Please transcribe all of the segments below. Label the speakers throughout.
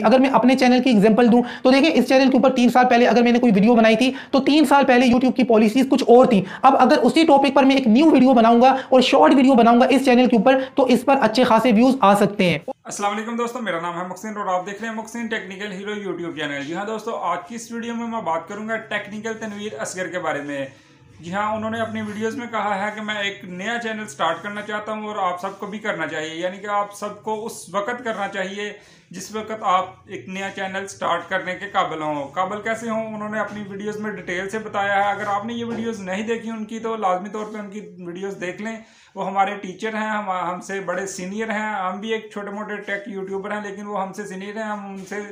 Speaker 1: अगर मैं अपने चैनल की एग्जांपल दूँ तो देखिए, इस चैनल के ऊपर तीन साल पहले अगर मैंने कोई वीडियो बनाई थी तो तीन साल पहले यूट्यूब की पॉलिसीज़ कुछ और थी। अब अगर उसी टॉपिक पर मैं एक न्यू वीडियो बनाऊँगा और शॉर्ट वीडियो बनाऊँगा इस चैनल के ऊपर तो इस पर अच्छे खासे व्यूज़ आ सकते हैं।
Speaker 2: असलम दोस्तों, मेरा नाम है मुक्सिन और आप देख रहे हैं Muksin technical hero YouTube channel जी हाँ दोस्तों, आज की इस वीडियो में मैं बात करूँगा टेक्निकल तनवीर असगर के बारे में। जी हाँ उन्होंने अपनी वीडियोस में कहा है कि मैं एक नया चैनल स्टार्ट करना चाहता हूँ और आप सबको भी करना चाहिए। यानी कि आप सबको उस वक्त करना चाहिए जिस वक्त आप एक नया चैनल स्टार्ट करने के काबिल हों। काबिल कैसे हों? उन्होंने अपनी वीडियोस में डिटेल से बताया है। अगर आपने ये वीडियोस नहीं देखी उनकी तो लाजमी तौर पे उनकी वीडियोस देख लें। वो हमारे टीचर हैं, हम, हमसे बड़े सीनियर हैं। हम भी एक छोटे मोटे टेक यूट्यूबर हैं, लेकिन वो हमसे सीनियर हैं। हम उनसे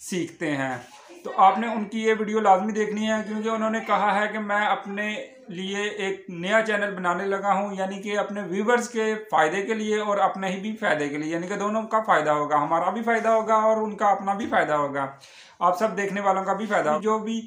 Speaker 2: सीखते हैं। तो आपने उनकी ये वीडियो लाजमी देखनी है क्योंकि उन्होंने कहा है कि मैं अपने लिए एक नया चैनल बनाने लगा हूँ, यानी कि अपने व्यूवर्स के फ़ायदे के लिए और अपने ही भी फ़ायदे के लिए, यानी कि दोनों का फ़ायदा होगा, हमारा भी फ़ायदा होगा और उनका अपना भी फ़ायदा होगा। आप सब देखने वालों का भी फ़ायदा जो भी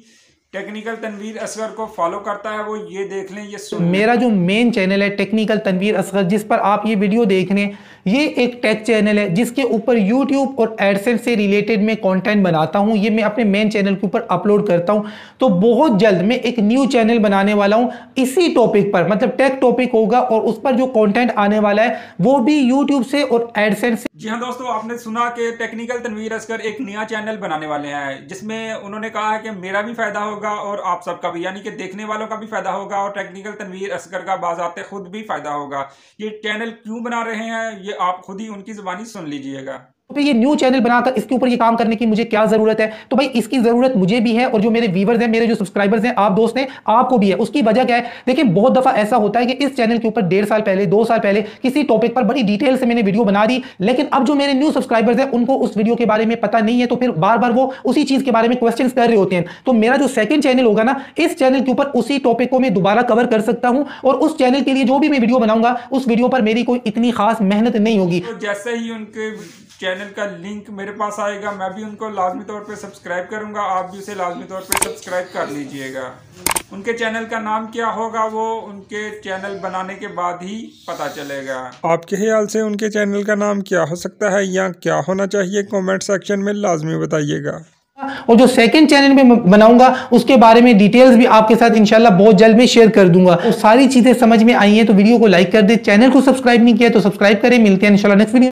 Speaker 2: टेक्निकल तनवीर असगर को फॉलो करता है वो ये देख लें ये सुन
Speaker 1: मेरा जो मेन चैनल है टेक्निकल तनवीर असगर जिस पर आप ये वीडियो देख रहे हैं ये एक टेक चैनल है जिसके ऊपर यूट्यूब और एडसेंस से रिलेटेड मैं कंटेंट बनाता हूँ ये मैं अपने मेन चैनल के ऊपर अपलोड करता हूँ। तो बहुत जल्द मैं एक न्यू चैनल बनाने वाला हूँ इसी टॉपिक पर मतलब टेक टॉपिक होगा और उस पर जो कॉन्टेंट आने वाला है वो भी यूट्यूब से और एडसेंस से।
Speaker 2: जी हाँ दोस्तों आपने सुना कि टेक्निकल तनवीर असगर एक नया चैनल बनाने वाले हैं जिसमें उन्होंने कहा है कि मेरा भी फ़ायदा होगा और आप सबका भी, यानी कि देखने वालों का भी फ़ायदा होगा और टेक्निकल तनवीर असगर का बाजाते खुद भी फ़ायदा होगा। ये चैनल क्यों बना रहे हैं, ये आप खुद ही उनकी ज़बानी सुन लीजिएगा।
Speaker 1: तो ये न्यू चैनल बनाकर इसके ऊपर ये काम करने की मुझे क्या ज़रूरत है? तो भाई इसकी ज़रूरत मुझे भी है और जो मेरे व्यूवर्स हैं, मेरे जो सब्सक्राइबर्स हैं, आप दोस्त हैं, आपको भी है। उसकी वजह क्या है? देखिए, बहुत दफ़ा ऐसा होता है कि इस चैनल के ऊपर डेढ़ साल पहले, दो साल पहले किसी टॉपिक पर बड़ी डिटेल से मैंने वीडियो बना दी, लेकिन अब जो मेरे न्यू सब्सक्राइबर्स हैं, उनको उस वीडियो के बारे में पता नहीं है तो फिर बार बार वो उसी चीज़ के बारे में क्वेश्चन कर रहे होते हैं। तो मेरा जो सेकंड चैनल होगा ना, इस चैनल के ऊपर उसी टॉपिक को मैं दोबारा कवर कर सकता हूँ और उस चैनल के लिए जो भी मैं वीडियो बनाऊँगा, उस वीडियो पर मेरी कोई इतनी खास मेहनत नहीं होगी।
Speaker 2: तो जैसे ही उनके चैनल का लिंक मेरे पास आएगा मैं भी उनको लाजमी तौर पे सब्सक्राइब करूँगा आप भी उसे लाजमी तौर पे सब्सक्राइब कर लीजिएगा। उनके चैनल का नाम क्या होगा वो उनके चैनल बनाने के बाद ही पता चलेगा।
Speaker 3: आपके ख्याल से उनके चैनल का नाम क्या हो सकता है या क्या होना चाहिए कमेंट सेक्शन में लाजमी बताइएगा।
Speaker 1: और जो सेकंड चैनल में बनाऊँगा उसके बारे में डिटेल्स भी आपके साथ इंशाल्लाह बहुत जल्द में शेयर कर दूँगा। तो सारी चीज़ें समझ में आई हैं तो वीडियो को लाइक कर दे। चैनल को सब्सक्राइब नहीं किया तो सब्सक्राइब करें। मिलते हैं इंशाल्लाह नेक्स्ट वीडियो